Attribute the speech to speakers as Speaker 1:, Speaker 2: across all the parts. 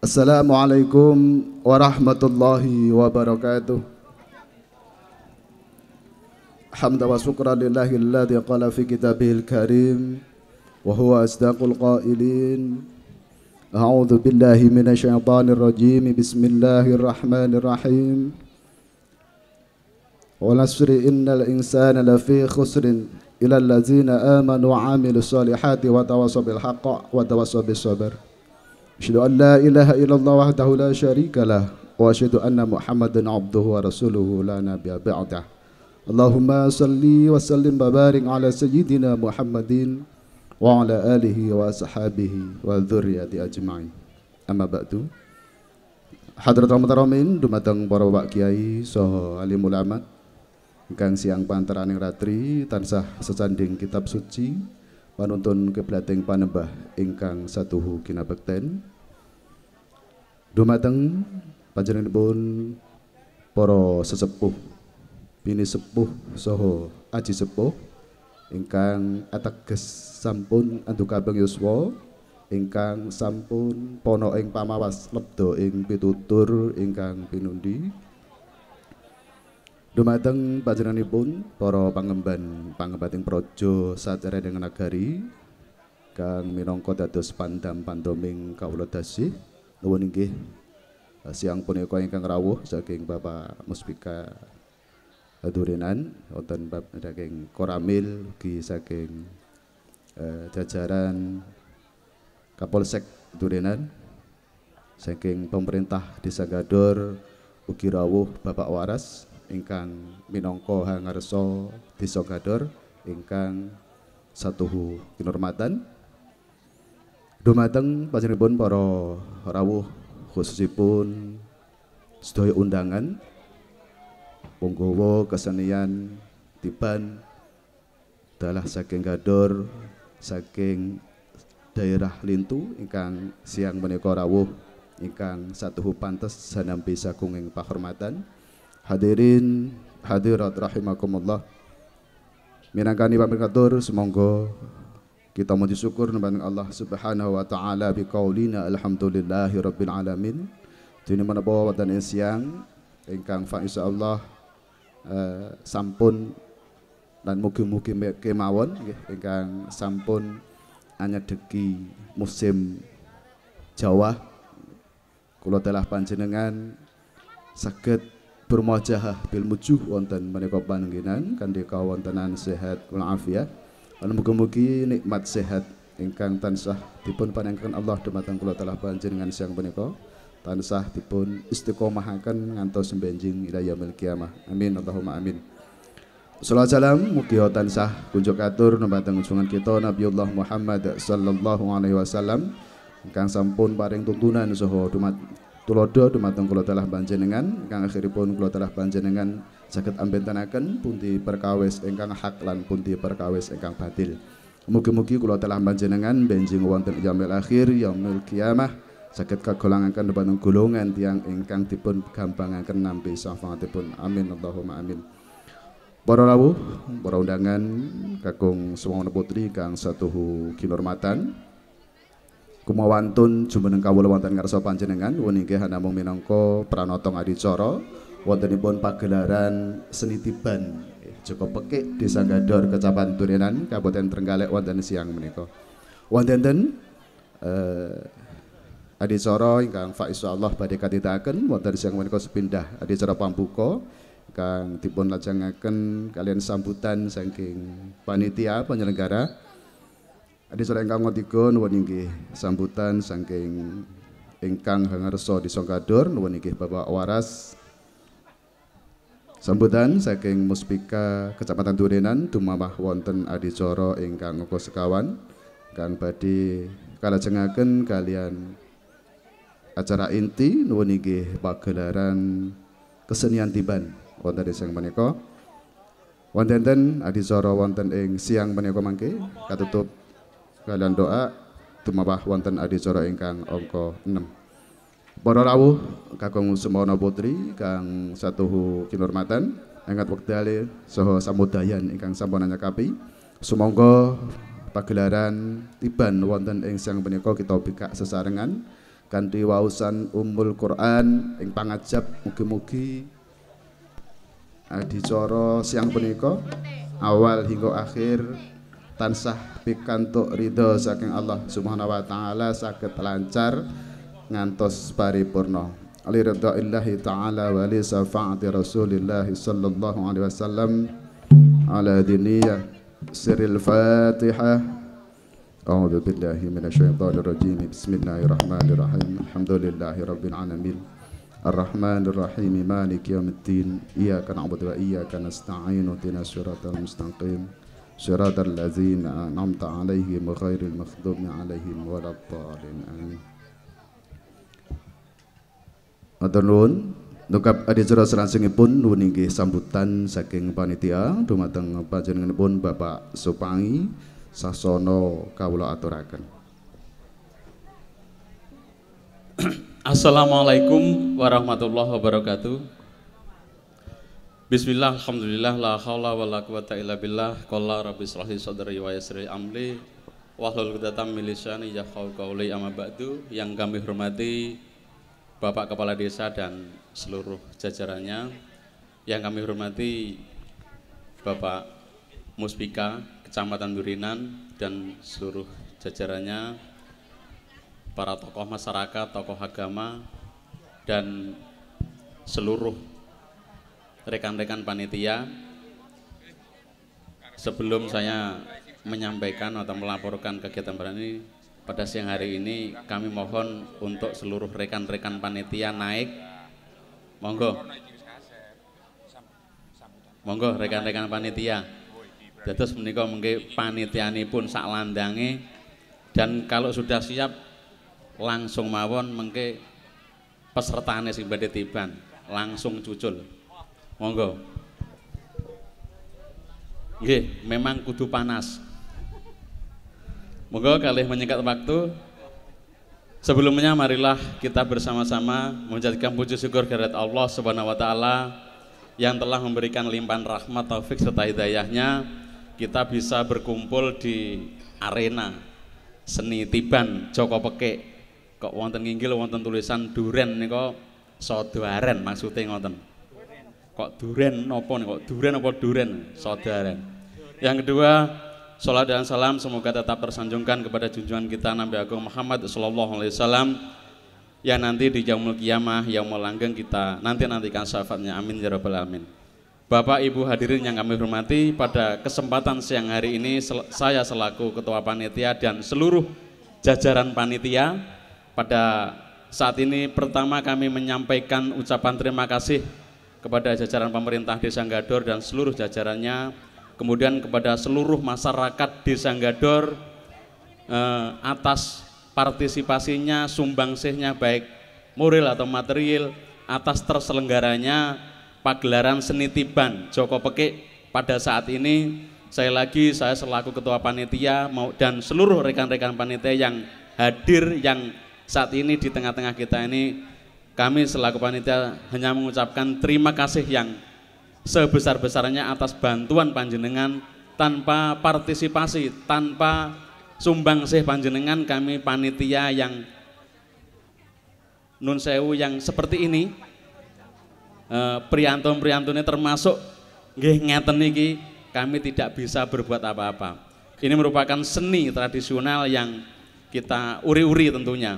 Speaker 1: السلام عليكم ورحمة الله وبركاته. حمد وشكر لله الذي قال في كتابه الكريم وهو أصدق القائلين. أعوذ بالله من الشيطان الرجيم. بسم الله الرحمن الرحيم. ونسر إن الإنسان لفي خسر إلى الذين آمنوا وعملوا الصالحات وتواصوا بالحق وتواصوا بالصبر. Syarika lah wa asyhadu anna Muhammadan abduhu wa rasuluhu la nabiyya ba'dah. Allahumma salli wa sallim wa barik ala sayyidina Muhammadin wa ala alihi wa ashabihi wa dzurriyyati ajma'in. Amma ba'du. Hadrat Ramadhan dumateng para Bapak Kiai saha alim ulama ingkang siang panteraning ratri tansah sesanding kitab suci panuntun keblating panembah ingkang satuhu kinabekten. Dumateng panjenenganipun para sesepuh bini sepuh soho aji sepuh ingkang ateges sampun andukabeng yuswa ingkang sampun pono ing pamawas lebdo ing pitutur ingkang pinundi Dumateng panjenenganipun para pangemban pangembating praja sacara dengan nagari kang minangka dados pandam pandoming kawula dasih. Nuwun inggih eh, siang punika ingkang rawuh saking Bapak Muspika Durenan wonten bab saking Koramil ugi saking eh, jajaran Kapolsek Durenan saking pemerintah Desa Gador ugi rawuh Bapak Waras ingkang minangka hangarsa Desa Gador ingkang satuhu kinurmatan. Dumateng panjenenganipun para rawuh khususipun sedaya undangan. Punggawa kesenian tiban dalah saking Gador saking daerah Lintu ingkang siang menika rawuh ingkang satuhu pantes sanampi saking ing pahormatan Hadirin hadirat rahimakumullah. Minangkani pamikatur semoga kita mau syukur nembang Allah Subhanahu wa taala biqaulina alhamdulillahi rabbil alamin. Dene menapa wonten siang ingkang fa insyaallah uh, sampun dan mugi-mugi kemawon ingkang sampun anyedeki musim Jawa kula telah panjenengan saged bermuajahah bil mujuh wonten menika panengginan kanthi kawontenan sehat wal afiat lan mugi-mugi nikmat sehat ingkang tansah dipun panengken Allah dumateng kula telah panjenengan siang menika tansah dipun istiqomahaken ngantos sembenjing ila yaumil kiamah. Amin. Allahumma amin. Sallallahu salam mugi tansah kunjuk atur dumateng junjungan kita Nabiullah Muhammad sallallahu alaihi wasallam. Ingkang sampun paring tuntunan saha dumat tulodo dumateng kula telah panjenengan kang akhiripun kula telah panjenengan saged ambentaken pundi perkawis ingkang hak lan pundi perkawis ingkang batil. Mugi-mugi kula telah panjenengan benjing wonten yaumil akhir yaumil kiamah saged kagolangaken dumateng golongan tiang ingkang dipun gampangaken nampi syafaatipun. Amin Allahumma amin. Para rawuh, para undangan kakung semua putri kang satuhu kinurmatan kumawantun jumeneng kawula wonten ngarsa panjenengan. Inggih namung minangka pranata adicara. Wontenipun pagelaran seni tiban. Joko Pekik Desa Gador Kecamatan Turenan Kabupaten Trenggalek wonten siang menika. Wonten eh adicara ingkang fa insyaallah badhe katitaken wonten siang menika sepindah adicara pambuka kang dipun lajengaken kalian sambutan saking panitia penyelenggara Adi sore ingkang ngotiga nuwun inggih sambutan saking ingkang hangarsa di Songkadur. Nuwun inggih Bapak Waras. Sambutan saking Muspika Kecamatan Durenan dumamah wonten adicara ingkang uga sekawan. Kang badhe kalajengaken kalian acara inti. Nuwun inggih pagelaran kesenian tiban wonten sing menika. Wonten adicara wonten ing siang menika mangke. Katutup kalian doa tumabah wonten adicara ingkang angka 6 para rawuh kakung semono putri kang satuhu kinurmatan angkat wektale saha samudayan ingkang sampun nyakapi sumangga pagelaran tiban wonten ing sang punika kita bikak sesarengan kanthi wausan Ummul Quran ing pangajab mugi-mugi adicara siang punika awal hingga akhir tansah pikantuk ridho saking Allah Subhanahu wa taala saged lancar ngantos paripurna. Ali illahi taala wa li syafaati Rasulillah sallallahu alaihi wasallam ala diniyah sirril Fatihah أعوذ بالله من الشيطان الرجيم بسم الله الرحمن الرحيم الحمد لله رب العالمين الرحمن الرحيم مالك يوم الدين إياك نعبد وإياك نستعين اهدنا الصراط المستقيم صراط الذين أنعمت عليهم غير المغضوب عليهم ولا الضالين آمين Matur nuwun Nukap adicara pun nuwun inggih sambutan saking panitia dumateng panjenenganipun Bapak Supangi sasono kawula aturaken
Speaker 2: Assalamualaikum warahmatullahi wabarakatuh Bismillah, Alhamdulillah, la khawla wa la quwata illa billah. Qalla rabbi srahli sadri wa yasri amli Wahlul kudatam milisani yakhau qawli. Amma ba'du. Yang kami hormati Bapak Kepala Desa dan seluruh jajarannya. Yang kami hormati Bapak Muspika Kecamatan Durinan dan seluruh jajarannya, para tokoh masyarakat, tokoh agama, dan seluruh rekan-rekan panitia. Sebelum saya menyampaikan atau melaporkan kegiatan ini pada siang hari ini kami mohon untuk seluruh rekan-rekan panitia naik monggo monggo rekan-rekan panitia Dados menika mengke panitianipun sak landange dan kalau sudah siap langsung mawon mengke pesertane sing badhe tiban langsung cucul. Monggo. Nggih, memang kudu panas. Monggo kali menyingkat waktu Sebelumnya marilah kita bersama-sama menjadikan puji syukur kehadirat Allah Subhanahu wa taala yang telah memberikan limpahan rahmat taufik serta hidayahnya kita bisa berkumpul di arena seni tiban Joko Pekek kok wonten nginggil wonten tulisan duren kok sodaren maksudnya ngoten kok duren nopo nih? Kok duren apa duren sodaren yang kedua Salat dan salam semoga tetap tersanjungkan kepada junjungan kita Nabi Agung Muhammad Sallallahu Alaihi Wasallam yang nanti di Jaumul Kiamah yang melanggeng kita nanti nantikan syafaatnya amin ya rabbal alamin. Bapak Ibu hadirin yang kami hormati, pada kesempatan siang hari ini saya selaku Ketua Panitia dan seluruh jajaran panitia pada saat ini pertama kami menyampaikan ucapan terima kasih kepada jajaran pemerintah Desa Gador dan seluruh jajarannya, kemudian kepada seluruh masyarakat Desa Gador eh, atas partisipasinya, sumbangsihnya baik moral atau material, atas terselenggaranya pagelaran seni tiban Joko Pekik pada saat ini. Saya lagi saya selaku ketua panitia mau dan seluruh rekan-rekan panitia yang hadir yang saat ini di tengah-tengah kita ini kami selaku panitia hanya mengucapkan terima kasih yang sebesar-besarnya atas bantuan panjenengan tanpa partisipasi tanpa sumbang sih panjenengan kami panitia yang nun sewu yang seperti ini eh, priantun-priantunnya termasuk nggih ngeten niki kami tidak bisa berbuat apa-apa. Ini merupakan seni tradisional yang kita uri-uri tentunya.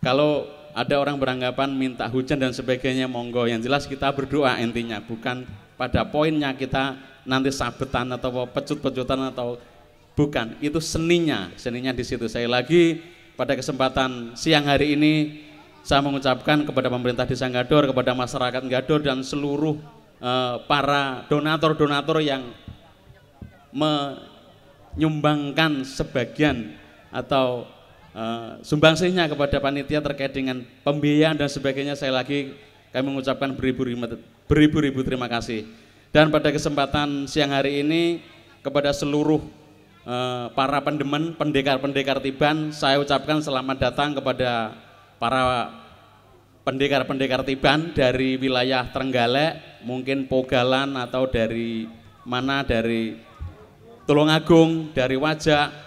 Speaker 2: Kalau ada orang beranggapan minta hujan dan sebagainya monggo. Yang jelas kita berdoa intinya bukan pada poinnya kita nanti sabetan atau pecut-pecutan atau bukan. Itu seninya seninya di situ. Saya lagi pada kesempatan siang hari ini saya mengucapkan kepada pemerintah Desa Gador, kepada masyarakat Gador dan seluruh uh, para donatur-donatur yang menyumbangkan sebagian atau uh, sumbangsihnya kepada panitia terkait dengan pembiayaan dan sebagainya saya lagi kami mengucapkan beribu-ribu terima kasih dan pada kesempatan siang hari ini kepada seluruh uh, para pendemen pendekar-pendekar tiban saya ucapkan selamat datang kepada para pendekar-pendekar tiban dari wilayah Trenggalek, mungkin Pogalan atau dari mana dari Tulungagung, dari Wajak.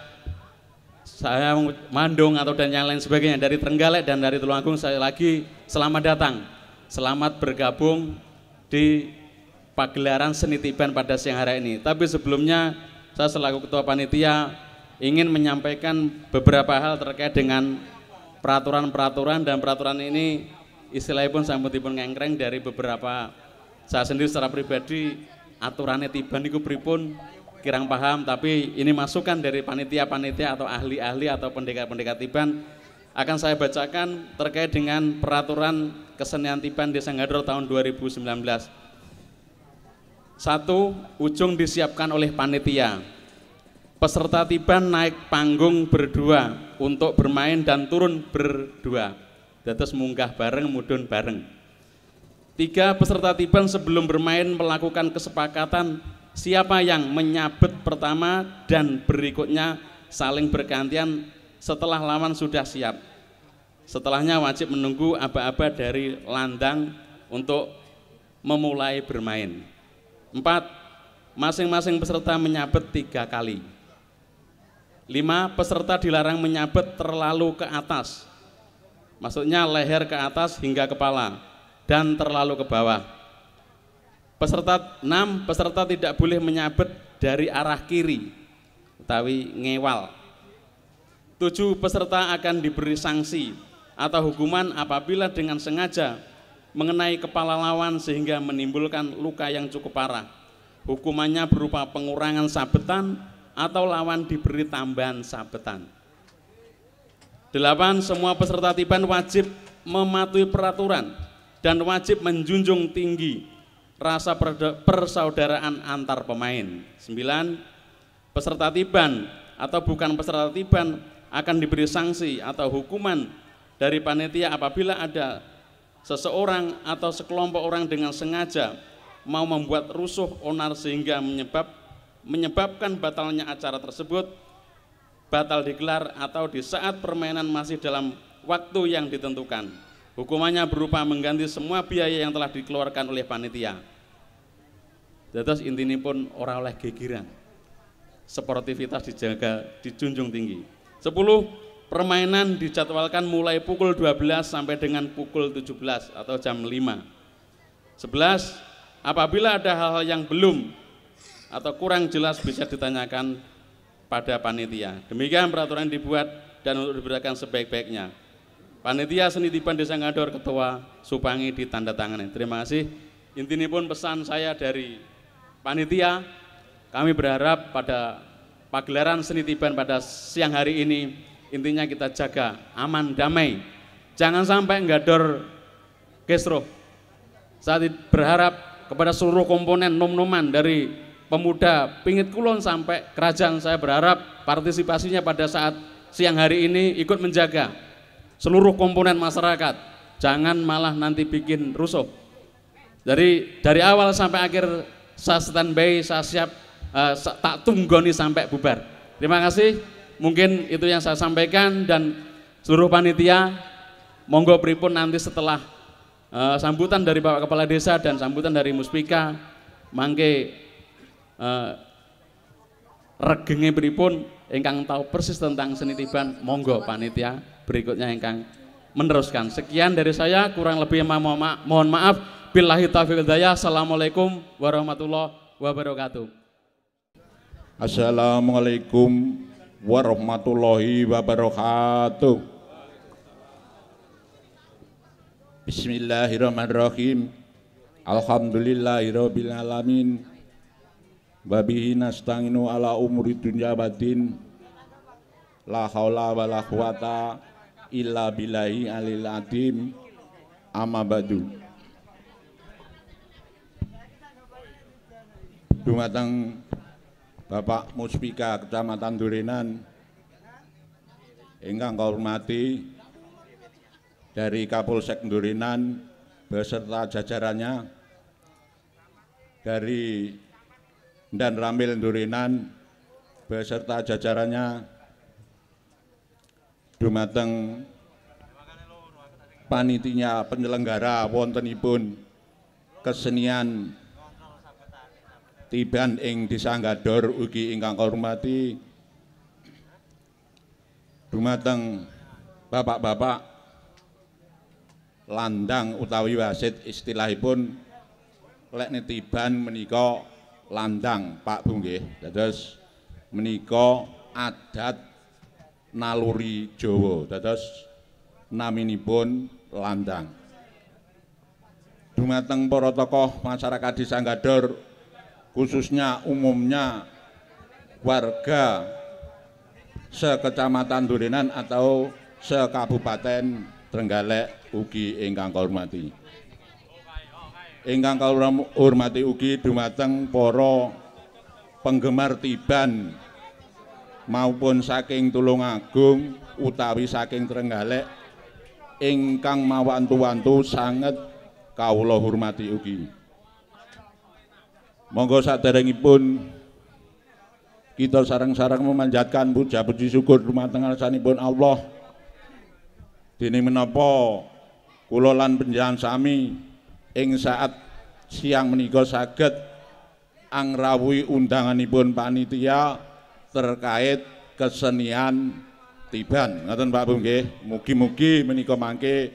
Speaker 2: Saya Mandung atau dan yang lain sebagainya dari Trenggalek dan dari Tulungagung saya lagi selamat datang. Selamat bergabung di pagelaran seni tiban pada siang hari ini. Tapi sebelumnya saya selaku ketua panitia ingin menyampaikan beberapa hal terkait dengan peraturan-peraturan dan peraturan ini istilahnya pun sampun ngengkreng dari beberapa saya sendiri secara pribadi aturannya tiban itu pripun kirang paham tapi ini masukan dari panitia-panitia atau ahli-ahli atau pendekar-pendekar tiban akan saya bacakan terkait dengan peraturan kesenian tiban Desa Ngadro tahun 2019 satu, ujung disiapkan oleh panitia. Peserta tiban naik panggung berdua untuk bermain dan turun berdua. Dados munggah bareng, mudun bareng. Tiga, peserta tiban sebelum bermain melakukan kesepakatan siapa yang menyabet pertama dan berikutnya saling bergantian setelah lawan sudah siap. Setelahnya wajib menunggu aba-aba dari landang untuk memulai bermain. Empat, masing-masing peserta menyabet tiga kali. Lima, peserta dilarang menyabet terlalu ke atas. Maksudnya leher ke atas hingga kepala dan terlalu ke bawah. Peserta enam, peserta tidak boleh menyabet dari arah kiri, utawi ngewal. Tujuh, peserta akan diberi sanksi atau hukuman apabila dengan sengaja mengenai kepala lawan sehingga menimbulkan luka yang cukup parah. Hukumannya berupa pengurangan sabetan atau lawan diberi tambahan sabetan. Delapan, semua peserta tiban wajib mematuhi peraturan dan wajib menjunjung tinggi rasa persaudaraan antar pemain. Sembilan, peserta tiban atau bukan peserta tiban akan diberi sanksi atau hukuman dari panitia apabila ada seseorang atau sekelompok orang dengan sengaja mau membuat rusuh onar sehingga menyebab menyebabkan batalnya acara tersebut batal digelar atau di saat permainan masih dalam waktu yang ditentukan. Hukumannya berupa mengganti semua biaya yang telah dikeluarkan oleh panitia. Dados intinya pun orang oleh gegiran. Sportivitas dijaga, dijunjung tinggi. Sepuluh, permainan dijadwalkan mulai pukul 12 sampai dengan pukul 17 atau jam 5. 11. Apabila ada hal-hal yang belum atau kurang jelas bisa ditanyakan pada panitia. Demikian peraturan dibuat dan untuk diberikan sebaik-baiknya. Panitia Seni Tiban Desa Ngador Ketua Supangi ditandatangani. Terima kasih. Intinya pun pesan saya dari panitia, kami berharap pada pagelaran seni tiban pada siang hari ini intinya kita jaga aman damai jangan sampai ngador kesro saat berharap kepada seluruh komponen nom-noman dari pemuda pingit kulon sampai kerajaan saya berharap partisipasinya pada saat siang hari ini ikut menjaga seluruh komponen masyarakat. Jangan malah nanti bikin rusuh. Dari dari awal sampai akhir saya standby saya siap uh, tak tunggoni sampai bubar. Terima kasih. Mungkin itu yang saya sampaikan dan seluruh panitia monggo pripun nanti setelah uh, sambutan dari Bapak Kepala Desa dan sambutan dari Muspika mangke uh, regenge pripun ingkang tahu persis tentang seni tiban monggo panitia berikutnya ingkang meneruskan. Sekian dari saya kurang lebih mohon maaf, mohon maaf. Billahi taufiq hidayah. Assalamualaikum warahmatullahi wabarakatuh.
Speaker 3: Assalamualaikum warahmatullahi wabarakatuh. Bismillahirrahmanirrahim. Alhamdulillahirabbil alamin. Nasta'inu ala umuri dunya batin. La haula wala quwata illa billahi alil adim. Amma badu. Dumateng Bapak Muspika Kecamatan Durinan ingkang hormati dari Kapolsek Durinan beserta jajarannya dari dan Ramil Durinan beserta jajarannya dumateng panitinya penyelenggara wontenipun kesenian. Tiban ing Desa Gador ugi ingkang hormati dumateng bapak-bapak. Landang utawi wasit istilahipun. Lek netiban menika landang Pak Bu nggih. Dados menika adat naluri Jawa. Dados naminipun landang. Dumateng para tokoh masyarakat Desa Gador khususnya umumnya warga sekecamatan Durenan atau sekabupaten Trenggalek ugi ingkang hormati. Ingkang kula hormati ugi dumateng para penggemar tiban maupun saking Tulungagung utawi saking Trenggalek ingkang mawantu-wantu sanget kawula hormati ugi. Monggo saderengipun kita sarang-sarang memanjatkan puja puji syukur dumateng ngarsanipun Allah. Dene menapa kula lan panjenengan sami ing saat siang menika saged angrawuhi undanganipun panitia terkait kesenian tiban. Ngoten Pak Bu nggih. Mugi-mugi menika mangke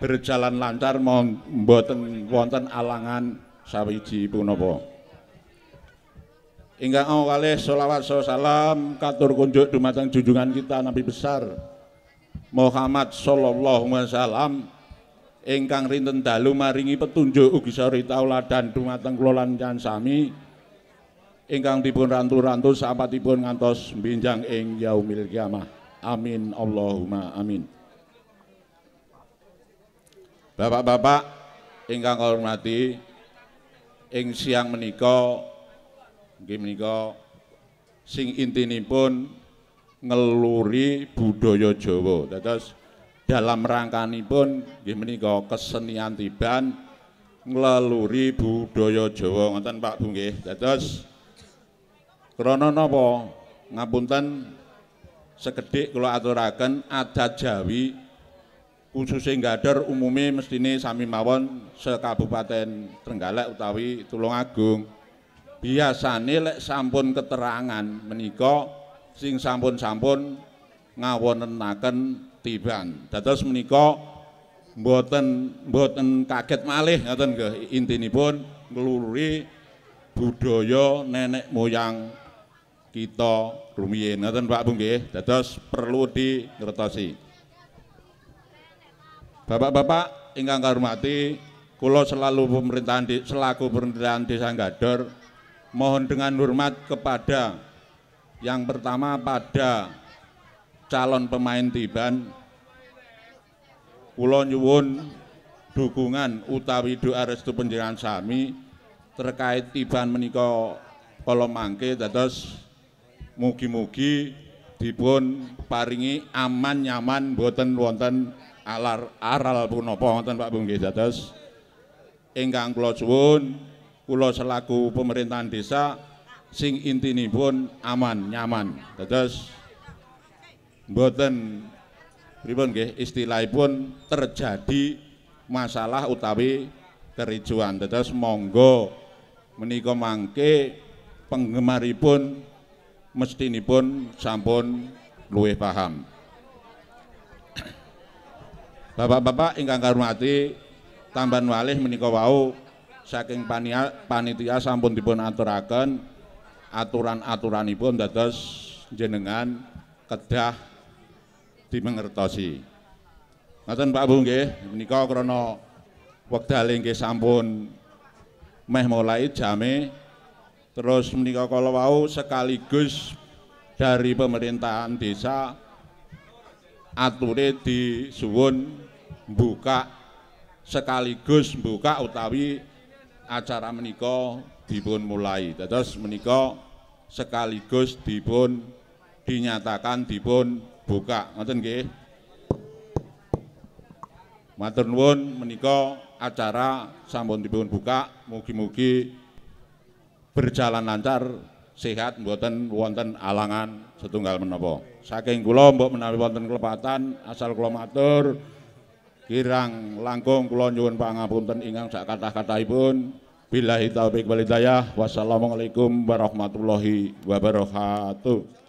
Speaker 3: berjalan lancar mboten wonten alangan sawiji punapa. Ingkang kalih selawat salam katur kunjuk dumateng junjungan kita Nabi besar Muhammad sallallahu alaihi wasallam ingkang rinten dalu maringi petunjuk ugi sari tauladan dumateng kula lan sami ingkang dipun rantu-rantu sapatipun ngantos binjang ing yaumil kiamah. Amin Allahumma amin. Bapak-bapak ingkang hormati ing siang menika nggih menika sing intinipun ngeluri budaya Jawa. Dados dalam rangkanipun nggih menika kesenian tiban ngeluri budaya Jawa ngoten Pak Bu nggih. Dados krana napa ngapunten sekedhik kula aturaken adat Jawi khususnya Gador umumnya mestine sami mawon sekabupaten Trenggalek utawi Tulungagung. Biasane lek sampun keterangan menika sing sampun-sampun ngawonenaken tiban. Dados menika mboten mboten kaget malih ngoten nggih intinipun nglururi budaya nenek moyang kita rumiyin ngoten Pak Bu nggih. Dados perlu dingertosi. Bapak-bapak ingkang hormati, kula selalu pemerintahan di, selaku pemerintahan Desa Gador mohon dengan hormat kepada yang pertama pada calon pemain tiban kula nyuwun dukungan utawi doa restu panjenengan sami terkait tiban menika kala mangke dados mugi-mugi dipun paringi aman nyaman boten wonten alar aral punapa wonten Pak Bu nggih dados. Ingkang kula suwun kula selaku pemerintahan desa sing intinipun aman nyaman dados. Mboten pripun nggih istilahipun terjadi masalah utawi kericuan dados. Monggo menika mangke penggemaripun mestinipun sampun luwih paham Bapak-bapak ingkang hormati tambahan walih menika wau saking panitia sampun dipun aturaken aturan-aturanipun dados jenengan kedah dimengertosi. Ngoten Pak Bu nggih, menika krana wekdal nggih sampun meh mulai jame terus menika kala wau sekaligus dari pemerintahan desa ature disuwun buka sekaligus buka utawi acara menika dipun mulai. Dados menika sekaligus dipun dinyatakan dipun buka. Ngoten nggih. Matur nuwun menika acara sampun dipun buka, mugi-mugi berjalan lancar, sehat, mboten wonten alangan setunggal menapa. Saking kula mbok menawi wonten kelepatan asal kula matur kirang langkung kula nyuwun pangapunten ingkang sak kathah-kathahipun billahi taufik wal hidayah wassalamualaikum warahmatullahi wabarakatuh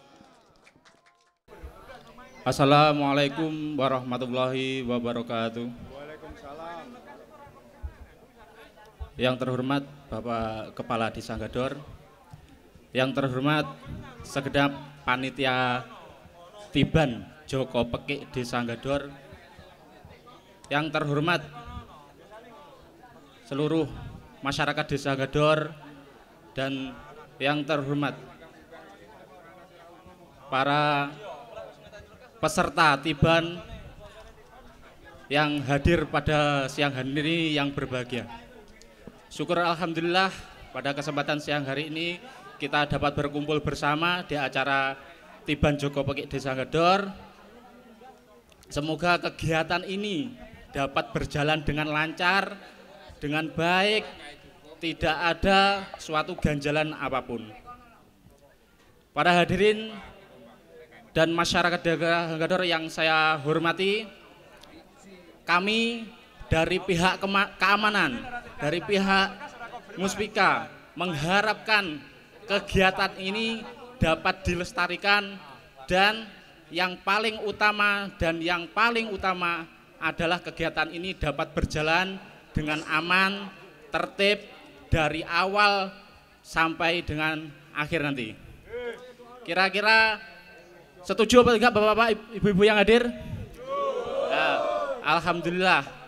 Speaker 4: Assalamualaikum warahmatullahi wabarakatuh. Yang terhormat Bapak Kepala Desa Gador, yang terhormat segenap panitia Tiban Joko Pekik Desa Gador, yang terhormat seluruh masyarakat Desa Gador dan yang terhormat para peserta Tiban yang hadir pada siang hari ini yang berbahagia. Syukur Alhamdulillah pada kesempatan siang hari ini kita dapat berkumpul bersama di acara Tiban Joko Pekik Desa Gedor. Semoga kegiatan ini dapat berjalan dengan lancar, dengan baik, tidak ada suatu ganjalan apa pun. Para hadirin dan masyarakat daerah Gador yang saya hormati, kami dari pihak keamanan, dari pihak Muspika mengharapkan kegiatan ini dapat dilestarikan dan yang paling utama dan yang paling utama adalah kegiatan ini dapat berjalan dengan aman, tertib dari awal sampai dengan akhir nanti. Kira-kira Setuju apa tidak Bapak-bapak, Ibu-ibu yang hadir? Ya, Alhamdulillah.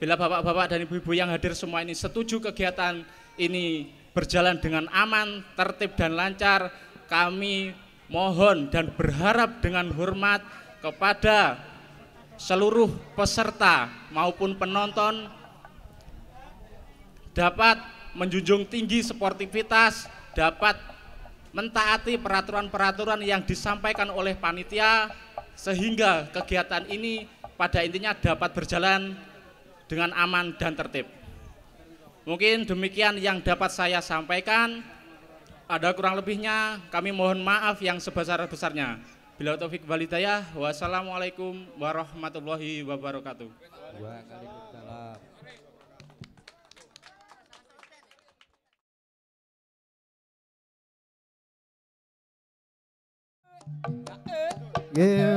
Speaker 4: Bila Bapak-bapak dan Ibu-ibu yang hadir semua ini setuju kegiatan ini berjalan dengan aman, tertib dan lancar, kami mohon dan berharap dengan hormat kepada seluruh peserta maupun penonton dapat menjunjung tinggi sportivitas, dapat mentaati peraturan-peraturan yang disampaikan oleh panitia sehingga kegiatan ini pada intinya dapat berjalan dengan aman dan tertib. Mungkin demikian yang dapat saya sampaikan. Ada kurang lebihnya kami mohon maaf yang sebesar-besarnya. Bila taufik walidayah, wassalamualaikum warahmatullahi wabarakatuh. Waalaikumsalam.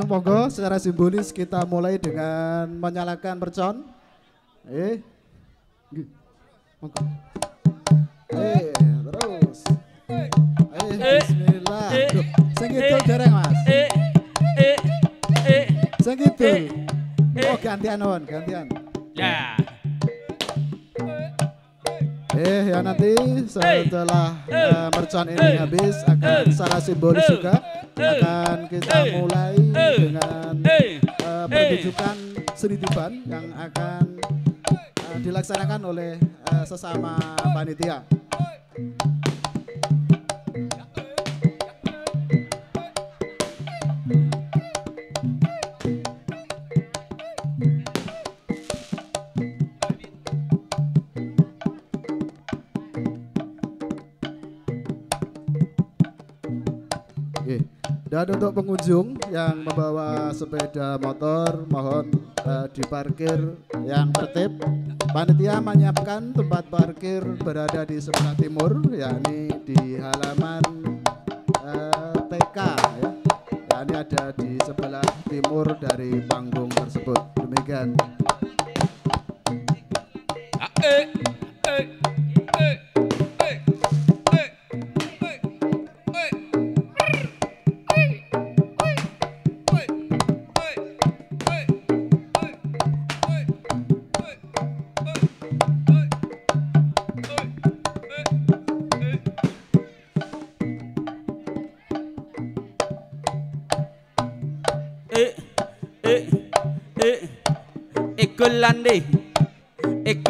Speaker 5: Monggo secara simbolis kita mulai dengan menyalakan mercon. Eh. Monggo. Eh, terus. Eh, bismillah. Sing kidul dereng, Mas. Eh, eh, eh. Sing kidul. Oh, gantian on, gantian. Ya. Eh ya nanti setelah uh, mercon ini habis akan secara simbolis juga akan kita mulai dengan uh, pertunjukan seni tiban yang akan dilaksanakan oleh uh, sesama panitia. Dan untuk pengunjung yang membawa sepeda motor mohon uh, diparkir yang tertib. Panitia menyiapkan tempat parkir berada di sebelah timur yakni di halaman eh, TK ya. yakni ada di sebelah timur dari panggung tersebut. Demikian.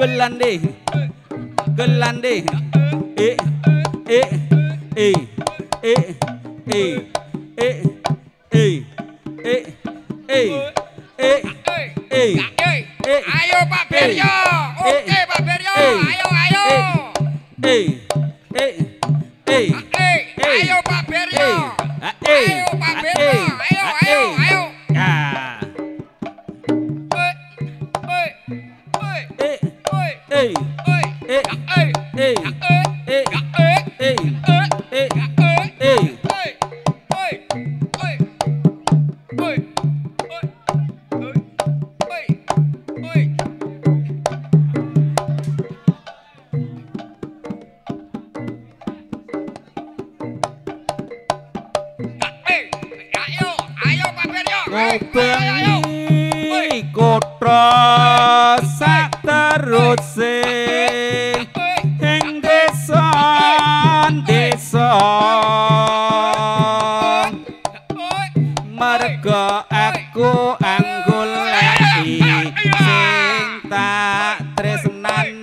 Speaker 6: వెళ్ళండి వెళ్ళండి
Speaker 7: some
Speaker 6: nine.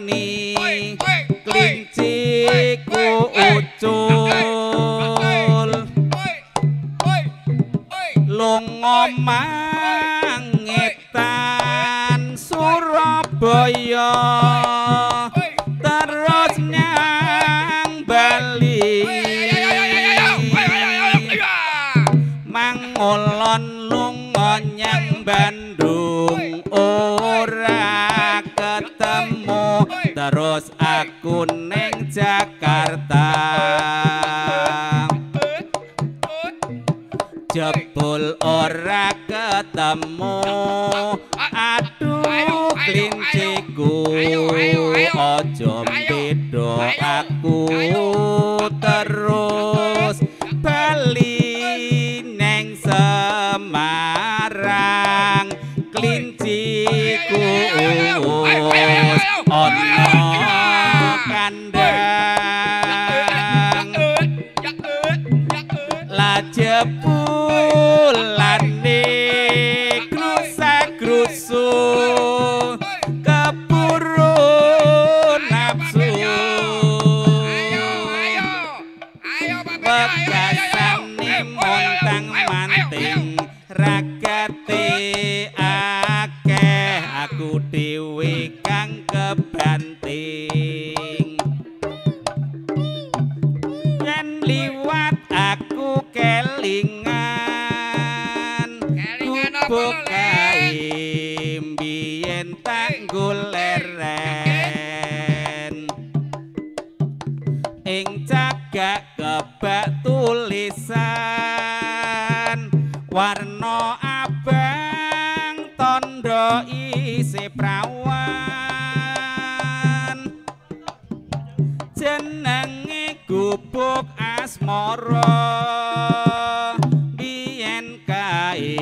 Speaker 7: kae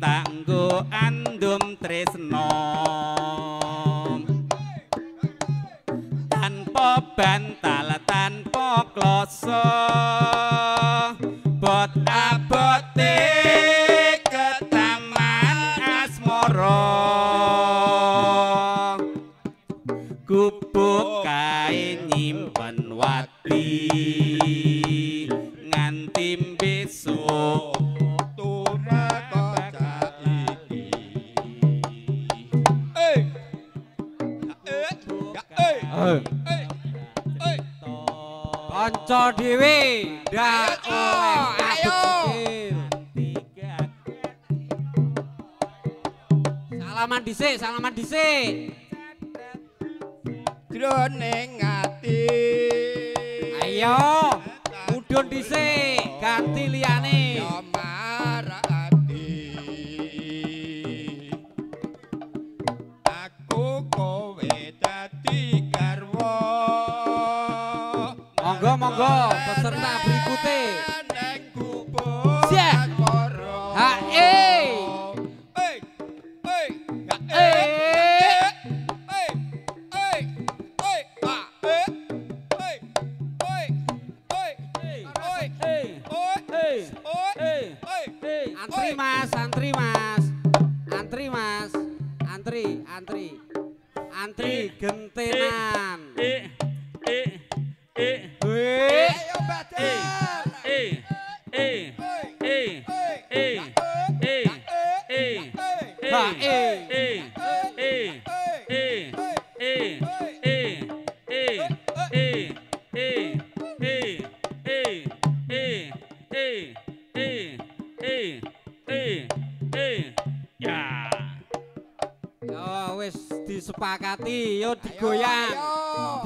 Speaker 7: tanggo andum tresno. Tanpa bantal tanpa
Speaker 6: klasa.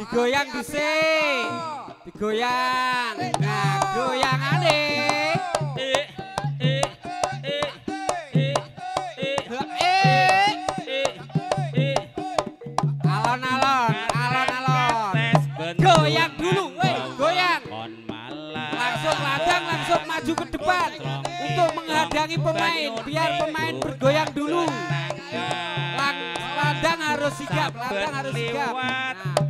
Speaker 6: Digoyang dhisik. Digoyang. Nah, Goyang dulu, weh, pemain, biar pemain bergoyang dulu. Ladang harus sigap, ladang harus sigap. Nah.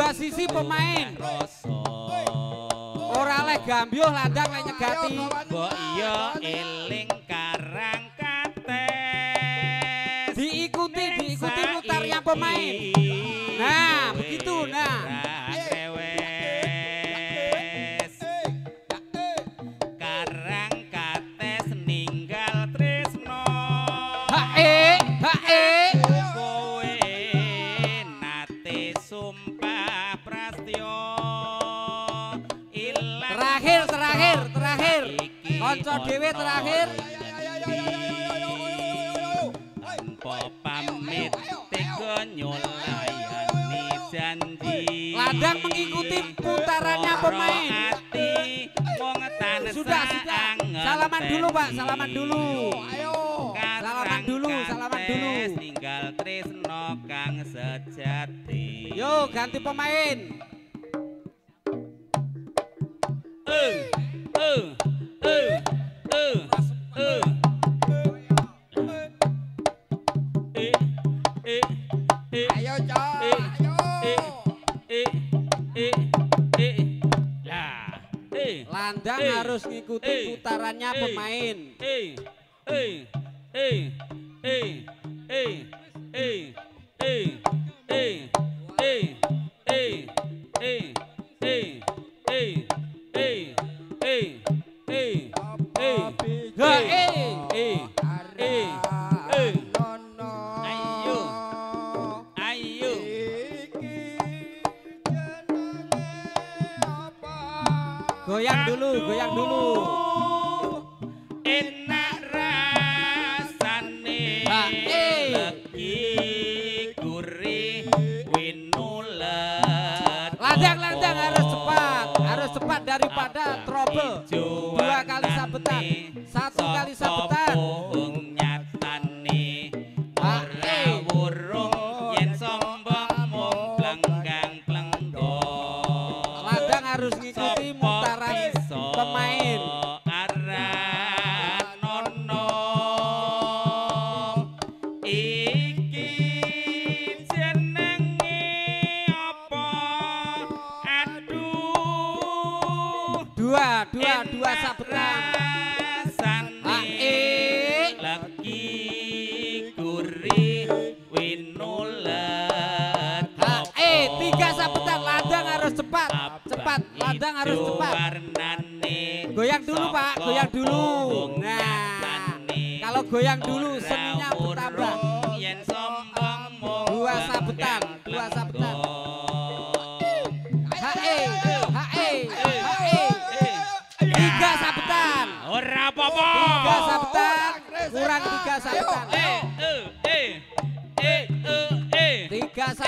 Speaker 6: dua sisi pemain. Ora leh gambyuh landang leh nyegati.
Speaker 7: Kok iya eling karang kates.
Speaker 6: Diikuti diikuti putarnya pemain. Kanca dhewe terakhir.
Speaker 7: Tanpa pamit tega nyolayani janji.
Speaker 6: Ladang mengikuti putarannya pemain.
Speaker 7: Ati,
Speaker 6: sudah, sudah. Salaman dulu, Pak. Salaman dulu.
Speaker 7: Ayo.
Speaker 6: Salaman dulu, salaman dulu.
Speaker 7: Tinggal Trisno Kang Sejati.
Speaker 6: Yo, ganti pemain.
Speaker 7: Uh,
Speaker 6: uh.
Speaker 7: pertukarannya
Speaker 6: pemain.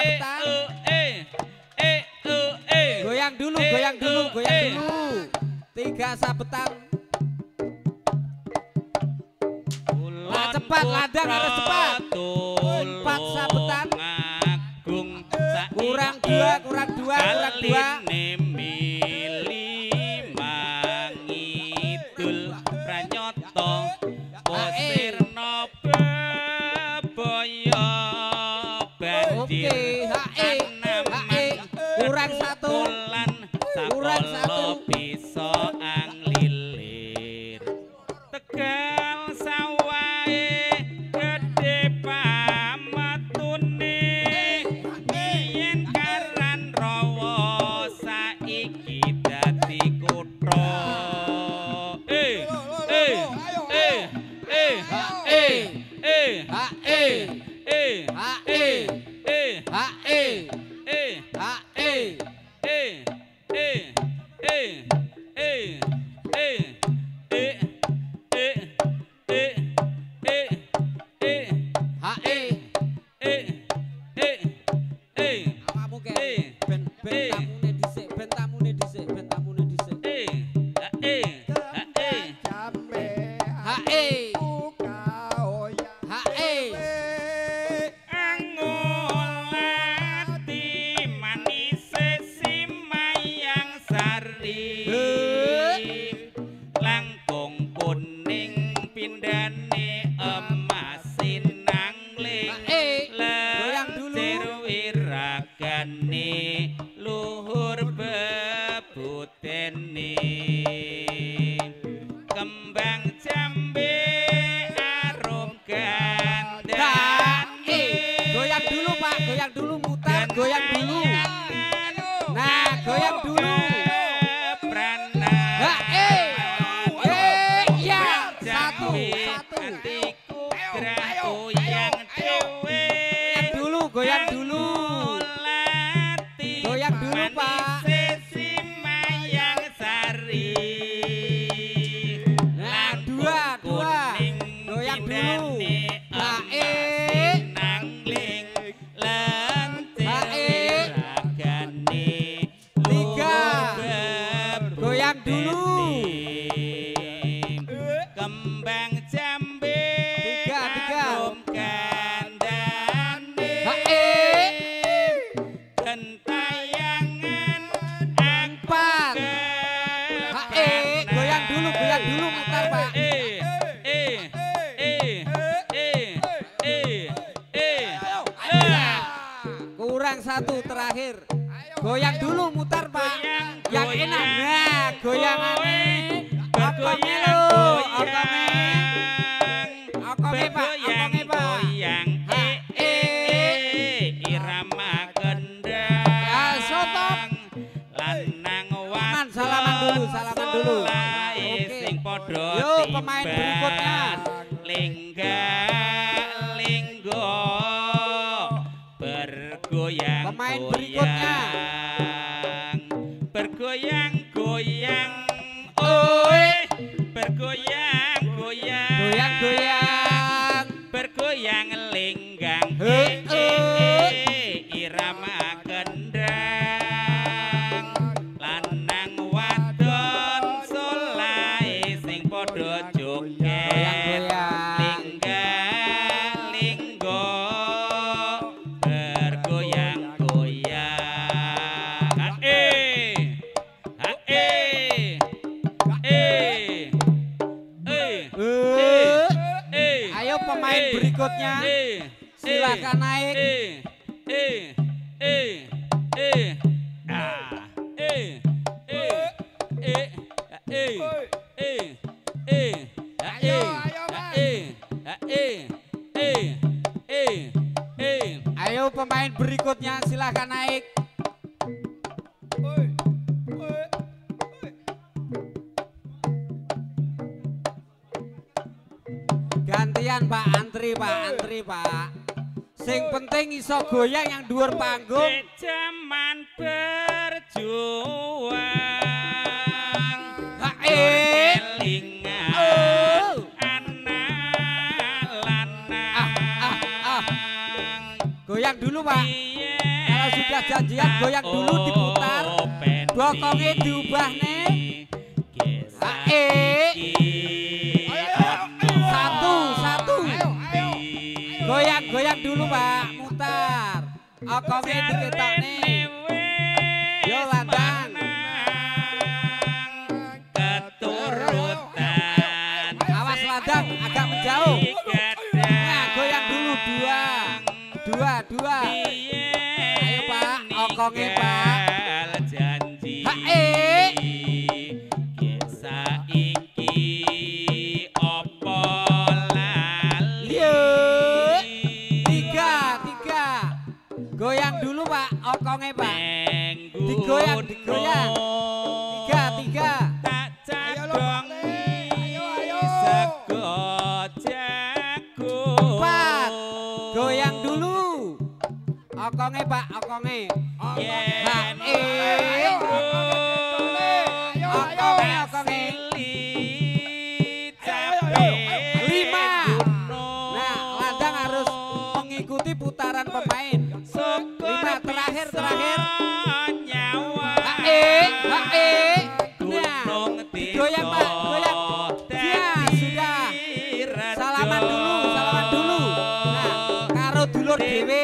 Speaker 7: E
Speaker 8: e
Speaker 7: e e
Speaker 6: Goyang dulu, goyang dulu, goyang dulu. Tiga sabetan. Lah cepat, ladang harus cepat.
Speaker 7: akan
Speaker 6: naik. Gantian Pak, antri Pak, antri Pak. Sing penting iso goyang yang dhuwur panggung.
Speaker 7: Jaman berjuang.
Speaker 6: Ha eh. oh. ah, ah, ah. goyang dulu pak Jajan jajan jajan goyang dulu diputar. Bokongnya diubah nih Ae Satu satu. Goyang goyang dulu pak. Mutar. Okongnya diketok nih องเอป้า देवे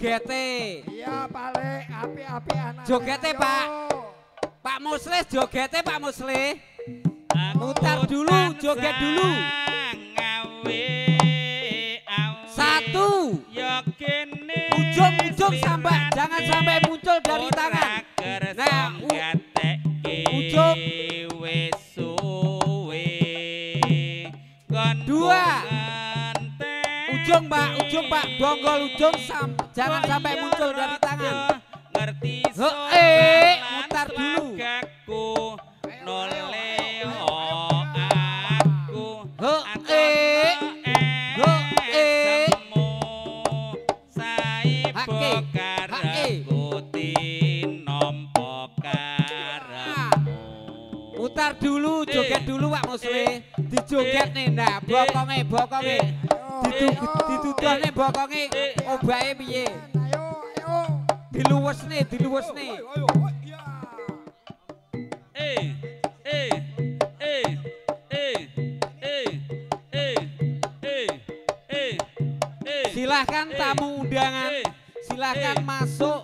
Speaker 6: jogete.
Speaker 8: Iya, Pak api-api anak.
Speaker 6: Jogete, Pak. Pak Musleh jogete, Pak
Speaker 7: Musleh.
Speaker 6: Mutar dulu, joget dulu. Satu. Ujung-ujung sampai jangan sampai muncul dari tangan. Nah, ujung. Dua. Ujung, Pak, ujung, Pak. Bonggol ujung sampai jangan sampai muncul dari tangan.
Speaker 7: ngerti
Speaker 6: Heeh, mutar dulu.
Speaker 7: Aku noleo aku
Speaker 6: Heeh. Heeh. Hake, hake. Mutar dulu, joget dulu Pak Musli. Dijoget nih, nah bokonge, bokonge. dituduhne bokonge obahe piye?
Speaker 8: Ayo ayo.
Speaker 6: Diluwesne, nih.
Speaker 7: Eh, eh, eh, eh, eh, eh, eh, eh.
Speaker 6: Silahkan tamu undangan, silahkan masuk.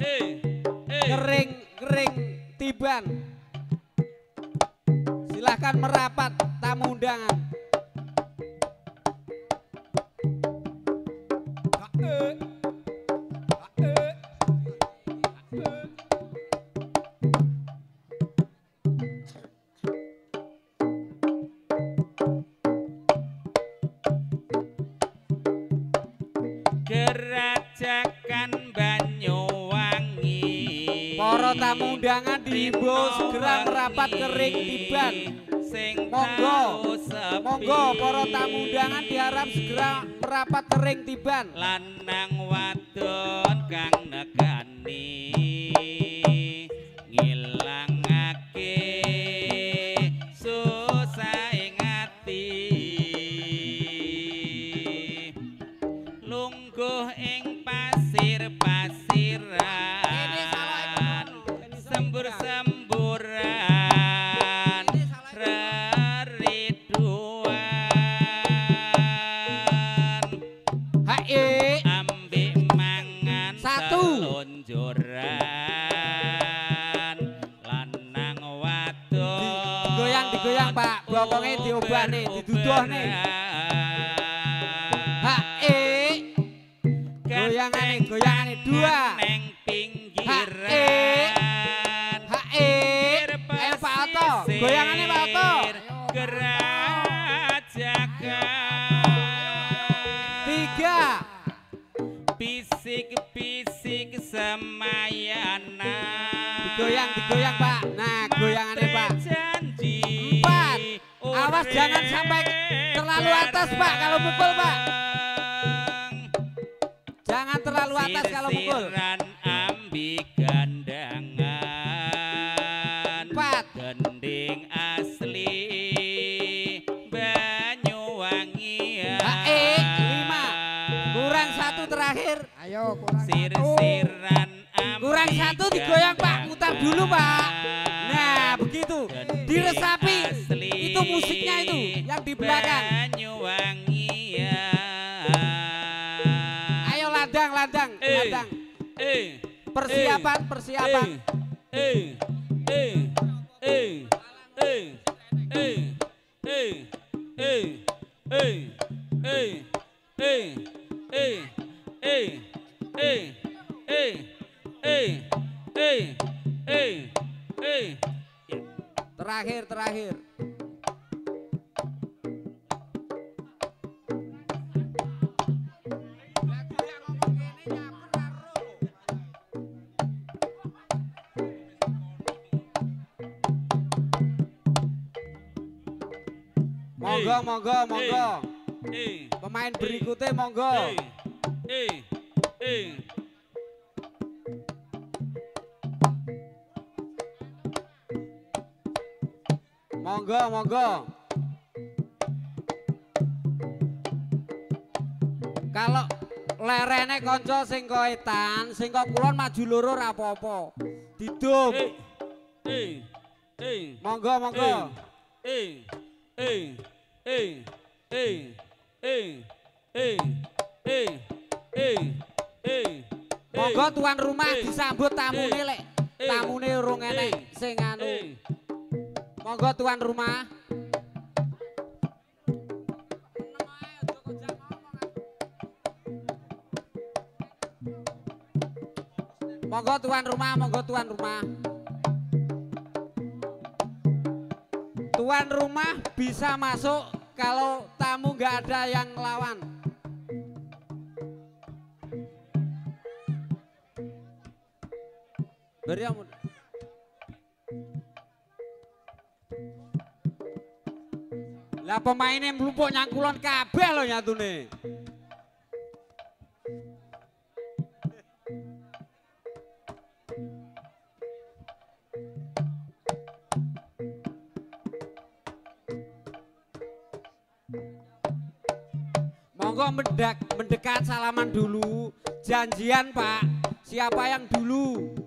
Speaker 6: Kering, kering, tiban. Silahkan merapat.
Speaker 7: น
Speaker 6: ลาน Oto, goyangane Pak Oto.
Speaker 7: Gerajakan
Speaker 6: Tiga.
Speaker 7: Pisik-pisik semayana
Speaker 6: Digoyang, digoyang Pak. Nah, goyangannya Pak. Empat. Awas jangan sampai terlalu atas Pak kalau mukul Pak. Jangan terlalu atas kalau mukul.
Speaker 7: Sirsiran ambi
Speaker 8: Ayo, kurang satu.
Speaker 7: Sirsiran
Speaker 6: Kurang satu digoyang Pak. Putar dulu Pak. Nah, begitu. Diresapi. Itu musiknya itu yang di belakang.
Speaker 7: Banyuwangi
Speaker 6: Ayo ladang, ladang,
Speaker 7: Eh,
Speaker 6: ladang.
Speaker 7: eh,
Speaker 6: Persiapan, persiapan.
Speaker 7: eh, eh, eh, eh, eh, eh, eh, eh, eh, eh, eh, eh, eh, eh, eh, eh, eh, eh.
Speaker 6: Terakhir, terakhir. Monggo, monggo, monggo. Pemain berikutnya monggo.
Speaker 7: eh, eh, eh.
Speaker 6: Monggo, monggo. Kalau lerene kanca sing koetan, sing kok kulon maju loro ora apa-apa. Didum.
Speaker 7: Eh, eh, eh.
Speaker 6: Monggo, monggo.
Speaker 7: Eh, eh, eh, eh, eh, eh, eh, eh, eh.
Speaker 6: Monggo tuan rumah disambut tamune
Speaker 7: tamu
Speaker 6: tamune urung enek sing anu. Monggo tuan rumah. Monggo tuan rumah, monggo tuan rumah. Tuan rumah bisa masuk kalau tamu nggak ada yang lawan. દરિયા Lah pemainnya melumpuk nyangkulan kabel loh nyatune. Monggo mendekat salaman dulu. Janjian Pak, siapa yang dulu?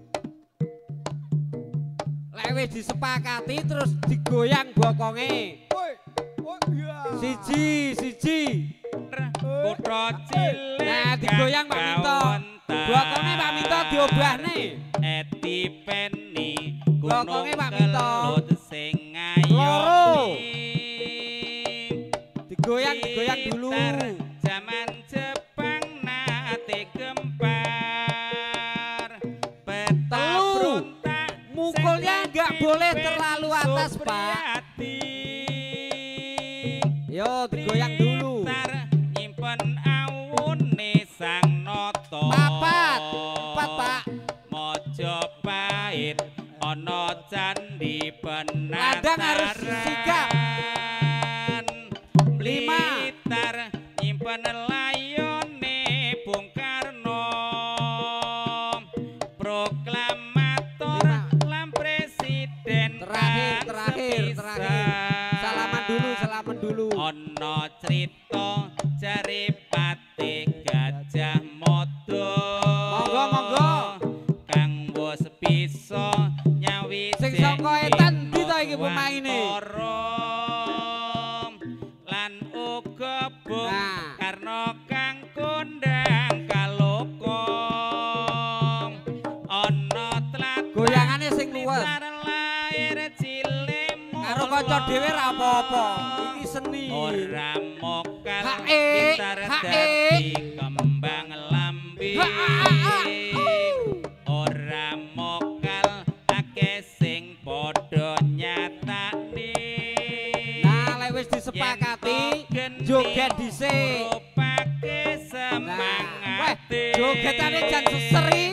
Speaker 6: wis disepakati terus digoyang bokonge. Siji siji.
Speaker 7: Kutro cilik.
Speaker 6: Nah, digoyang Pak Minto. Bokonge Pak Minto diobahne.
Speaker 7: Eti peni
Speaker 6: Pak Minto
Speaker 7: sing ayo.
Speaker 6: Digoyang digoyang dulu. atas pak yo goyang dulu.
Speaker 7: Nyimpen awun nisang noto
Speaker 6: papat papat pak
Speaker 7: mojo pahit ono candi penat
Speaker 6: ladang harus dulu.
Speaker 7: Ana crita ceripate gajah mada
Speaker 6: monggo monggo.
Speaker 7: Kang wis bisa nyawi
Speaker 6: sing saka etan kita iki pemaine
Speaker 7: lan uga bung karno kang kondang kaloko ana tlak
Speaker 6: goyangane sing luwes karo kanca dhewe ra apa-apa.
Speaker 7: Sarate kembang lambi. Ora mokal akeh sing padha nyatani.
Speaker 6: Nah lek wis disepakati joget dhisik. pake semangat
Speaker 7: e.
Speaker 6: Jogetane jan seseri.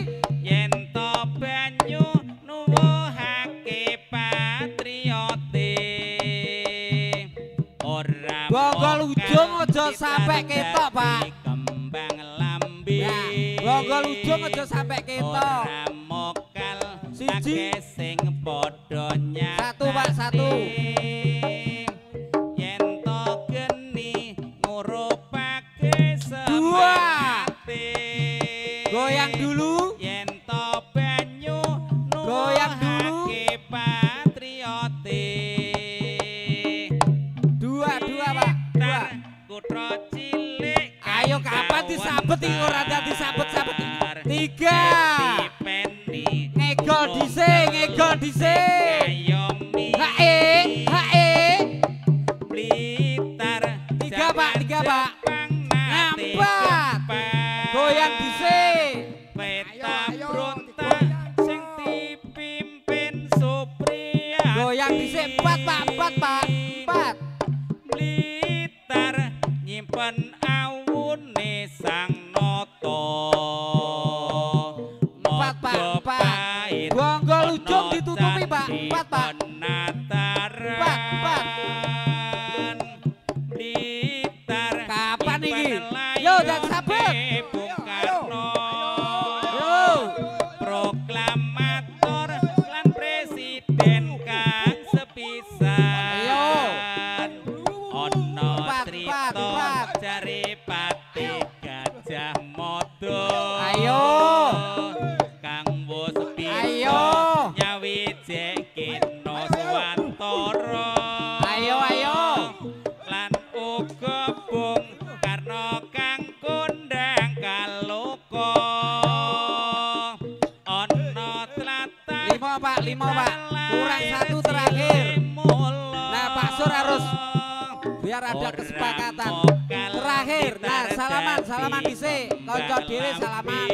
Speaker 6: salaman.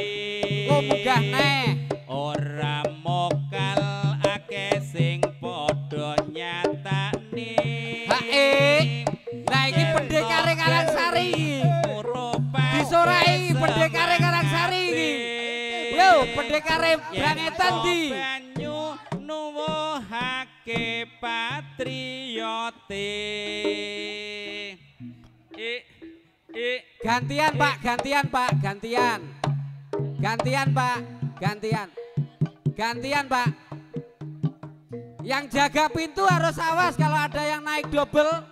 Speaker 6: Kumugah neh. Gantian Pak. Yang jaga pintu harus awas kalau ada yang naik double.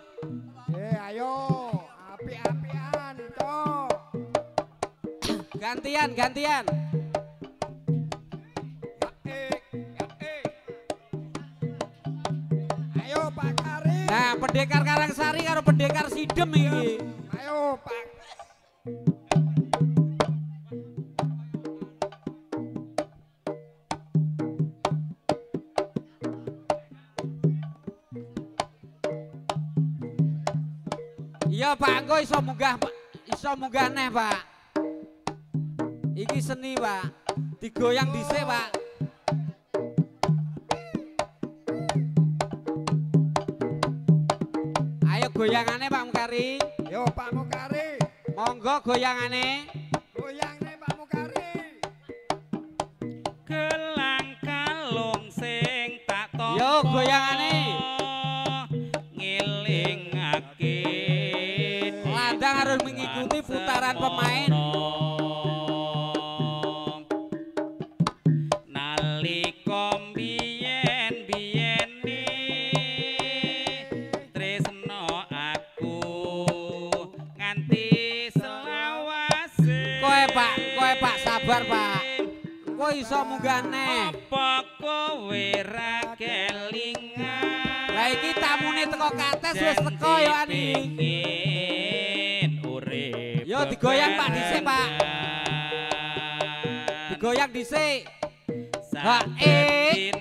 Speaker 8: Eh, ayo. Api-apian, Cok.
Speaker 6: Gantian, gantian.
Speaker 8: Ayo, Pak Karim.
Speaker 6: Nah, pendekar Karangsari karo pendekar Sidem iki.
Speaker 8: Ayo, Pak.
Speaker 6: Iya Pak, engko iso munggah Pak. Iso munggah neh Pak. Iki seni Pak. Digoyang dhisik Pak. Ayo goyangane Pak Mukari.
Speaker 8: Yo, Pak Mukari.
Speaker 6: Monggo goyangane.
Speaker 8: Goyang nih, Pak Mukari.
Speaker 9: kelang kalung sing tak tampa
Speaker 6: Yo, goyangane. Putaran pemain.
Speaker 9: nalika biyen-biyene tresno aku nganti selawase
Speaker 6: Koe Pak, koe Pak sabar Pak. Koe iso munggah neh.
Speaker 9: apa kowe ra kelingan
Speaker 6: Lah iki tamune teko kates wis teko yo ani. Digoyang, Pak, dhisik, Pak. Digoyang dhisik. Ha, eh.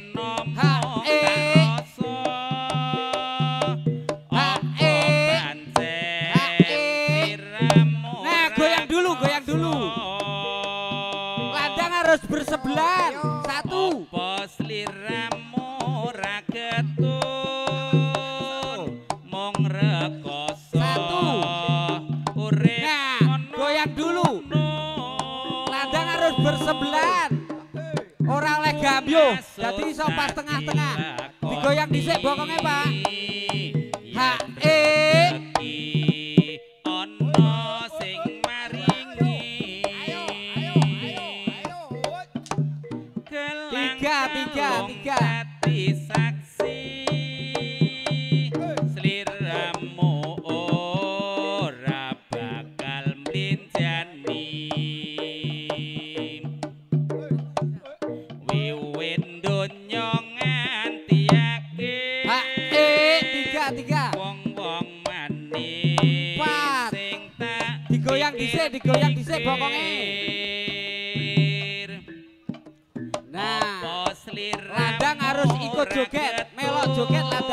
Speaker 6: Jadi iso pas tengah-tengah. Digoyang dhisik bokonge, Pak. Melok joget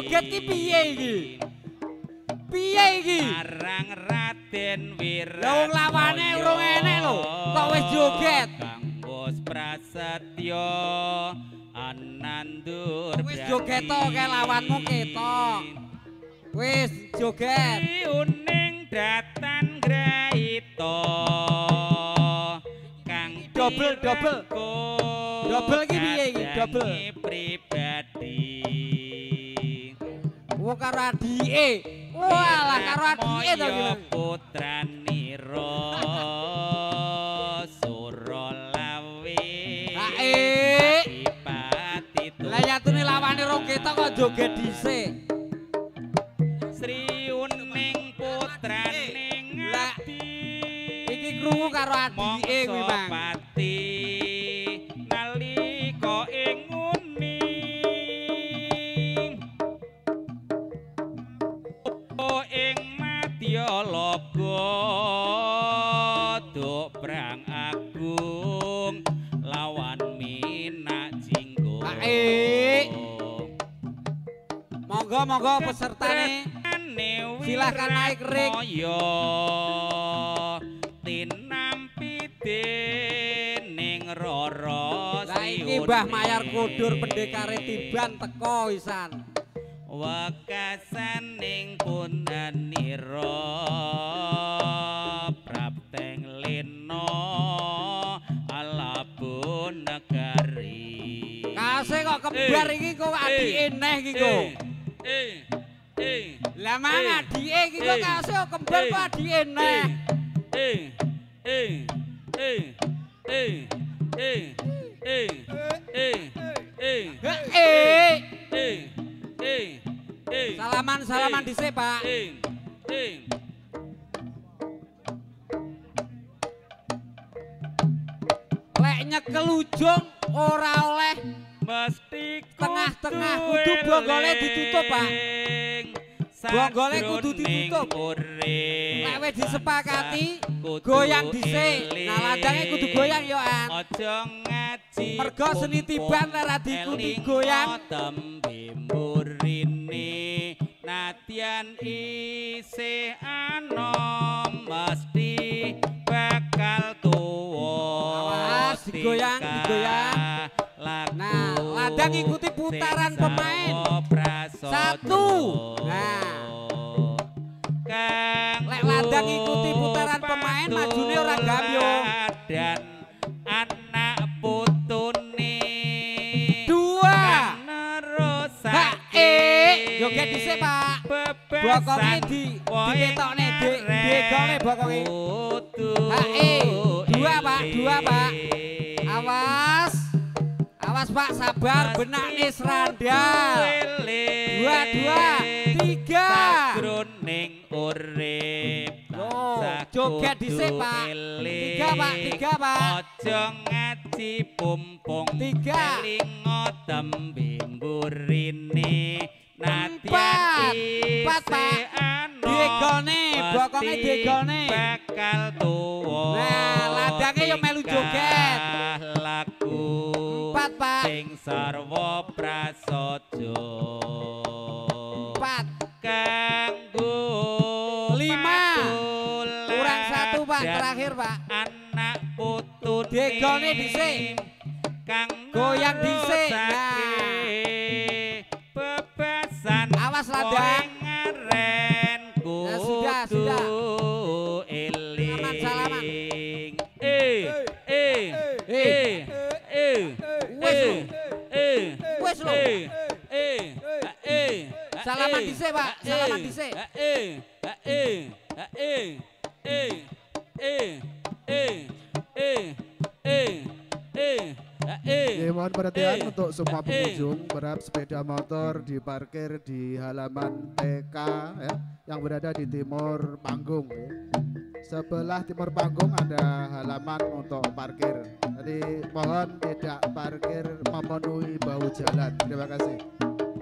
Speaker 6: joget
Speaker 9: ki piye iki? Piye iki?
Speaker 6: Arang Raden Wirata
Speaker 9: Lah wong lawane urung enek lho, kok wis joget?
Speaker 6: Kang Bos Prasetyo Anandur
Speaker 9: Wis joget to kae lawanmu ketok. Wis joget.
Speaker 6: uning datan graito Kang
Speaker 9: Double, double. Double iki piye iki? Double. Wong karo adike. Walah karo adike to
Speaker 6: Moyo
Speaker 9: iki.
Speaker 6: putraniro Surolawe
Speaker 9: Hae.
Speaker 6: Adipati
Speaker 9: Lah nyatune lawane ketok kok joget dhisik.
Speaker 6: Sri uning putraning
Speaker 9: Lah,
Speaker 6: ati
Speaker 9: Iki krungu karo adike kuwi, Mang. Monggo pesertane Silahkan naik ring.
Speaker 6: Moyo tinampi dening Roro
Speaker 9: Lah iki Mbah Mayar Kudur pendekare tiban teko wisan.
Speaker 6: wekasan ning punanira prapteng lena alabun negari
Speaker 9: Kase kok kembar iki kok adike neh iki kok.
Speaker 6: Eh eh
Speaker 9: mang
Speaker 6: Eh.
Speaker 9: adike iki kok
Speaker 6: Eh.
Speaker 9: kase kembar kok adike neh.
Speaker 6: eh eh eh eh eh eh eh eh
Speaker 9: Hei.
Speaker 6: eh eh eh
Speaker 9: Salaman salaman dhisik, Pak.
Speaker 6: eh eh
Speaker 9: Lek nyekel ujung ora oleh
Speaker 6: mesti
Speaker 9: Tengah-tengah kudu bonggole ditutup, Pak. Bonggole kudu ditutup. Lek wis disepakati goyang dhisik. Nah landange kudu goyang yo an.
Speaker 6: Aja ngaji
Speaker 9: Mergo seni tiban lek ra diikuti goyang.
Speaker 6: tembe mburine nadyan isih anom mesti bakal tuwa
Speaker 9: Awas, digoyang, digoyang. Nah, ladang ikuti putaran pemain. Satu. Nah.
Speaker 6: Kang
Speaker 9: Lek ladang ikuti putaran pemain, majune ora gambyo.
Speaker 6: Dan anak putune
Speaker 9: Dua.
Speaker 6: Nerusake.
Speaker 9: Joget dhisik, Pak. Bokonge di diketokne de degone bokonge. Hae. Dua, Pak. Dua, Pak. Awas. Awas Pak, sabar benakne serandal. Dua, dua, tiga.
Speaker 6: Sakroning urip
Speaker 9: joget dhisik,
Speaker 6: kudu
Speaker 9: Pak. Tiga, Pak, tiga, Pak.
Speaker 6: Aja ngaji pumpung
Speaker 9: Tiga.
Speaker 6: elingo tembe mburine
Speaker 9: Empat. Empat, Pak. Diegone, bokonge
Speaker 6: mesti
Speaker 9: diegone.
Speaker 6: bakal tuwa
Speaker 9: Nah, ladange yo melu joget. Empat, Pak.
Speaker 6: sing sarwa prasaja
Speaker 9: Empat.
Speaker 6: kanggo
Speaker 9: Lima. Kurang satu, Pak. Terakhir, Pak.
Speaker 6: anak putu
Speaker 9: Diegone dhisik.
Speaker 6: kang
Speaker 9: Goyang dhisik.
Speaker 6: nerusake bebasan
Speaker 9: Awas, ladang. salaman Pak. Salaman
Speaker 6: Eh. Eh. Eh. Eh. Eh. Eh.
Speaker 5: Ya, mohon perhatian untuk semua pengunjung berap sepeda motor diparkir di halaman TK ya, yang berada di timur panggung. Sebelah timur panggung ada halaman untuk parkir. Jadi mohon tidak parkir memenuhi bahu jalan. Terima kasih.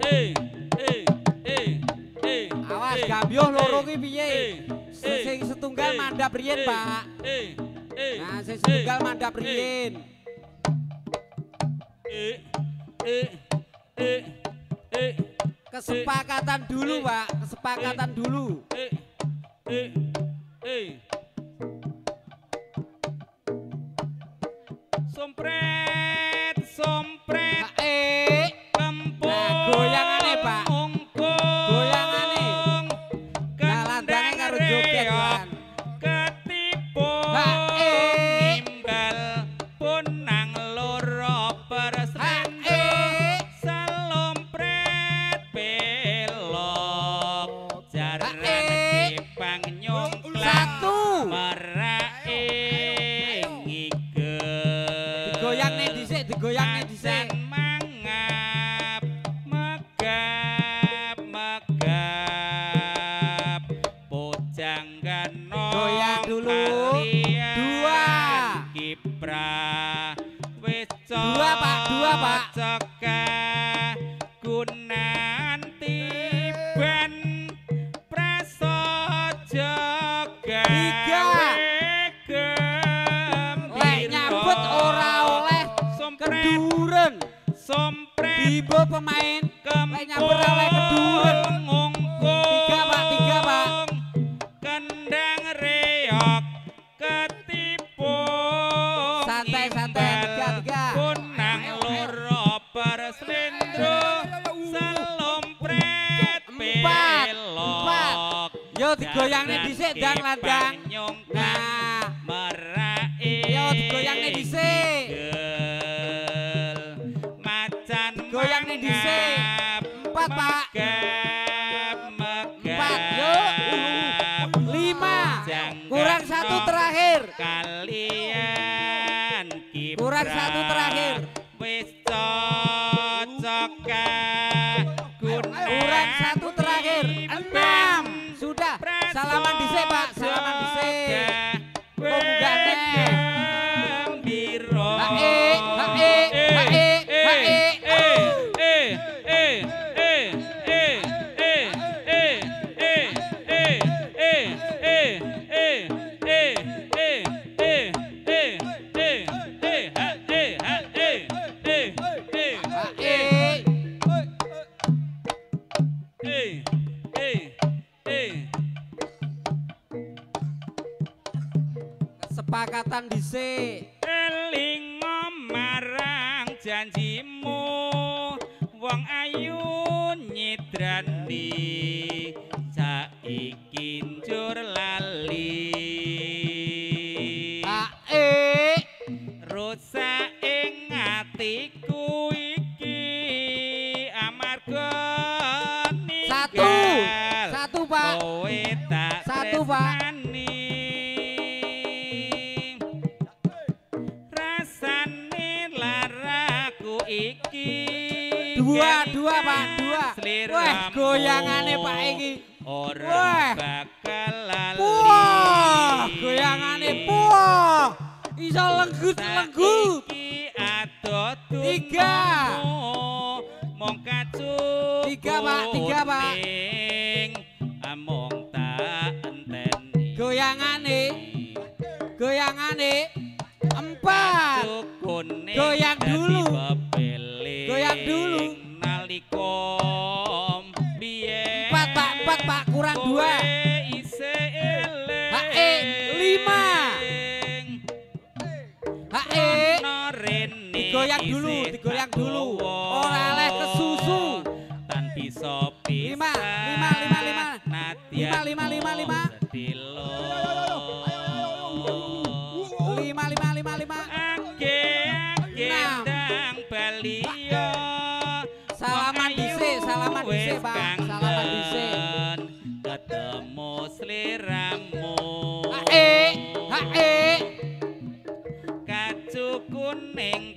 Speaker 9: Hey, hey.
Speaker 6: Awas
Speaker 9: eh,
Speaker 6: loro
Speaker 9: eh,
Speaker 6: ki piye?
Speaker 9: eh, eh,
Speaker 6: Sing setunggal mandap riyen, Pak. Nah, sing setunggal mandap riyen. Kesepakatan dulu, Pak. Kesepakatan dulu.
Speaker 9: Sompret, sompret,
Speaker 6: Eh, keduren.
Speaker 9: sompret
Speaker 6: Bibo pemain nyambut ora oleh keduren. Tiga, Pak, tiga, Pak.
Speaker 9: Kendang reok ketipu
Speaker 6: Santai, santai. Tiga, tiga.
Speaker 9: Kunang loro perslendro Selompret
Speaker 6: Empat,
Speaker 9: pelok
Speaker 6: Yo digoyangne dhisik dang landang.
Speaker 9: Ora bakal lali
Speaker 6: Wah, goyangane puah. Iso lenggut-lenggut.
Speaker 9: Saiki adoh
Speaker 6: Tiga.
Speaker 9: mong kacut
Speaker 6: Tiga, Pak, tiga, Pak.
Speaker 9: among tak enteni
Speaker 6: Goyangane. Goyangane. Empat. Goyang
Speaker 9: dadi
Speaker 6: dulu. Goyang dulu. Digoyang dulu, digoyang dulu. Ora oleh kesusu.
Speaker 9: Tan bisa
Speaker 6: Lima,
Speaker 9: pisah.
Speaker 6: lima, lima, lima. Lima, lima, lima, lima.
Speaker 9: sedilo.
Speaker 6: Lima, lima, lima, lima.
Speaker 9: Ake,
Speaker 6: Enam.
Speaker 9: ndang baliyo.
Speaker 6: Salaman dhisik,
Speaker 9: ayu
Speaker 6: salaman dhisik,
Speaker 9: wis
Speaker 6: Pak. Salaman dhisik.
Speaker 9: kangen. Ketemu sliramu.
Speaker 6: Hae, hae.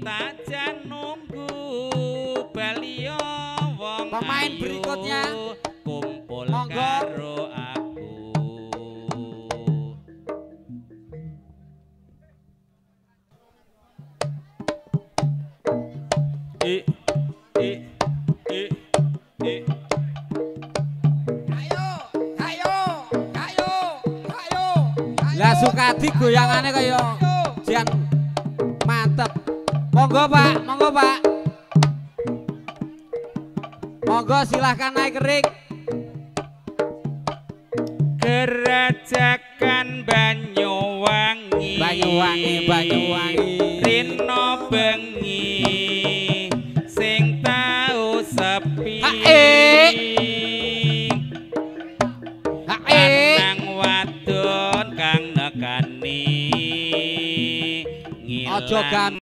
Speaker 9: Kuning tak
Speaker 6: Balio wong
Speaker 9: Pemain
Speaker 6: ayu
Speaker 9: berikutnya.
Speaker 6: kumpul
Speaker 9: Monggo.
Speaker 6: karo aku. I i i i
Speaker 8: Ayo, ayo, ayo, ayo.
Speaker 9: Lah Sukadi goyangane kaya. Monggo Pak, monggo Pak. Monggo silahkan naik kerik.
Speaker 6: Gerajakan Banyuwangi
Speaker 9: Banyuwangi, Banyuwangi.
Speaker 6: Rino bengi sing tau sepi
Speaker 9: Hae. Hae.
Speaker 6: Nang wadon kang nekani
Speaker 9: Ojo gan